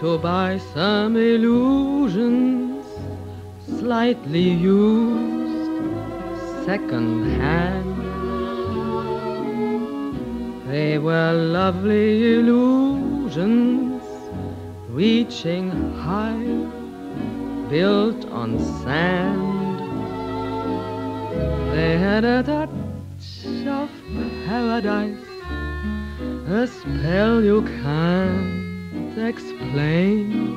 To buy some illusions, slightly used, second hand. They were lovely illusions, reaching high, built on sand. They had a touch of paradise, a spell you can't explain.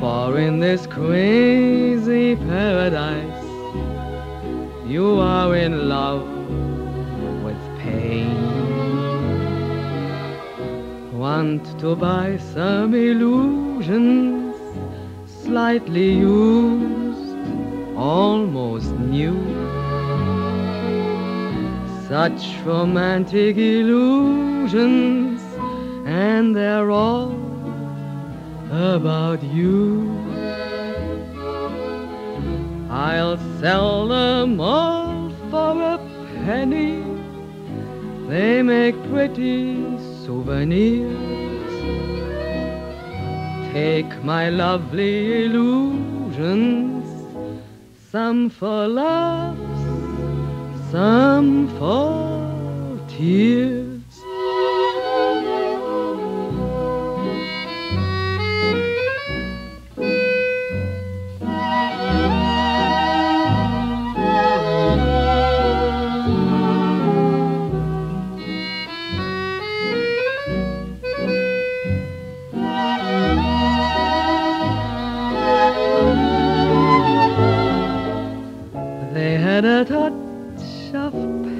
For in this crazy paradise, you are in love with pain. Want to buy some illusions, slightly used, almost new. Such romantic illusions, and they're all about you. I'll sell them all for a penny. They make pretty souvenirs. Take my lovely illusions, some for laughs, some for tears.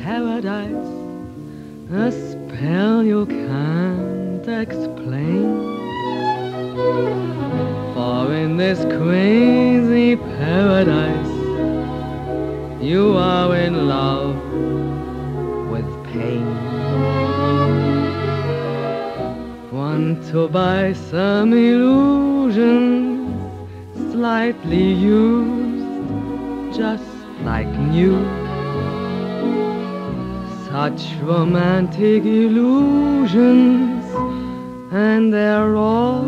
Paradise, a spell you can't explain. For in this crazy paradise, you are in love with pain. Want to buy some illusions, slightly used just like new. Such romantic illusions, and they're all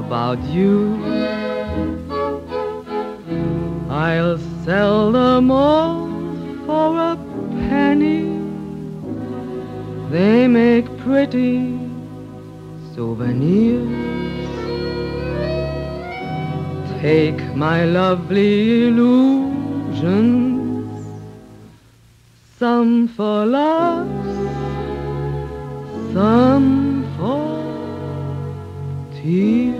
about you. I'll sell them all for a penny. They make pretty souvenirs. Take my lovely illusions, some for love, some for tears.